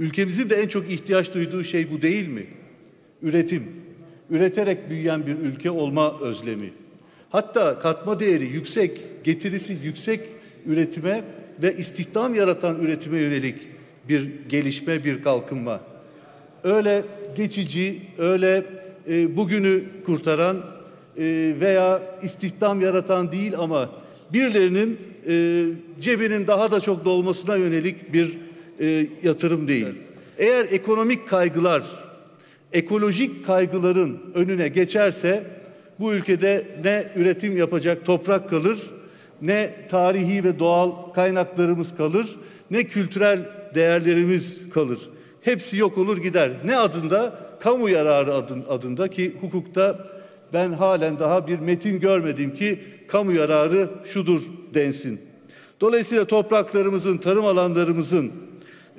Ülkemizin de en çok ihtiyaç duyduğu şey bu değil mi? Üretim. Üreterek büyüyen bir ülke olma özlemi. Hatta katma değeri yüksek, getirisi yüksek üretime ve istihdam yaratan üretime yönelik bir gelişme, bir kalkınma. Öyle geçici, öyle e, bugünü kurtaran e, veya istihdam yaratan değil ama birilerinin e, cebinin daha da çok dolmasına yönelik bir e, yatırım değil. Eğer ekonomik kaygılar, ekolojik kaygıların önüne geçerse bu ülkede ne üretim yapacak toprak kalır, ne tarihi ve doğal kaynaklarımız kalır, ne kültürel değerlerimiz kalır. Hepsi yok olur gider. Ne adında? Kamu yararı adın, adında ki hukukta ben halen daha bir metin görmedim ki kamu yararı şudur densin. Dolayısıyla topraklarımızın, tarım alanlarımızın,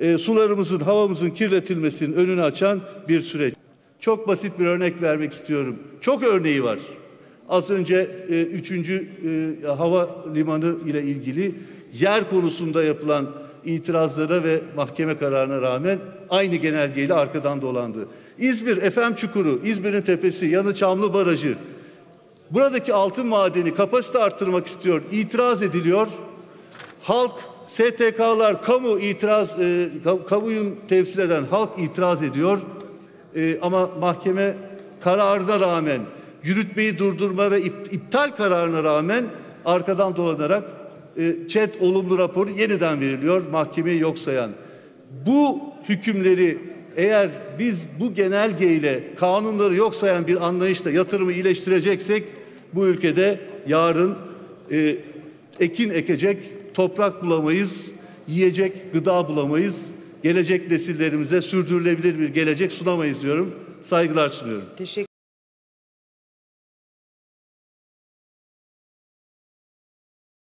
e, sularımızın, havamızın kirletilmesinin önünü açan bir süreç. Çok basit bir örnek vermek istiyorum. Çok örneği var. Az önce e, 3. E, hava limanı ile ilgili yer konusunda yapılan itirazlara ve mahkeme kararına rağmen aynı genelgeyle arkadan dolandı. İzmir Efem Çukuru, İzmir'in tepesi, yanı Çamlı Barajı. Buradaki altın madeni kapasite arttırmak istiyor. İtiraz ediliyor. Halk, STK'lar, kamu itiraz, e, ka- kamuyun temsil eden halk itiraz ediyor. E, ama mahkeme kararına rağmen, yürütmeyi durdurma ve ip- iptal kararına rağmen arkadan dolanarak e, ÇED olumlu raporu yeniden veriliyor mahkemeyi yok sayan. Bu hükümleri eğer biz bu genelgeyle kanunları yok sayan bir anlayışla yatırımı iyileştireceksek bu ülkede yarın e, ekin ekecek toprak bulamayız, yiyecek gıda bulamayız, gelecek nesillerimize sürdürülebilir bir gelecek sunamayız diyorum. Saygılar sunuyorum. Teşekkür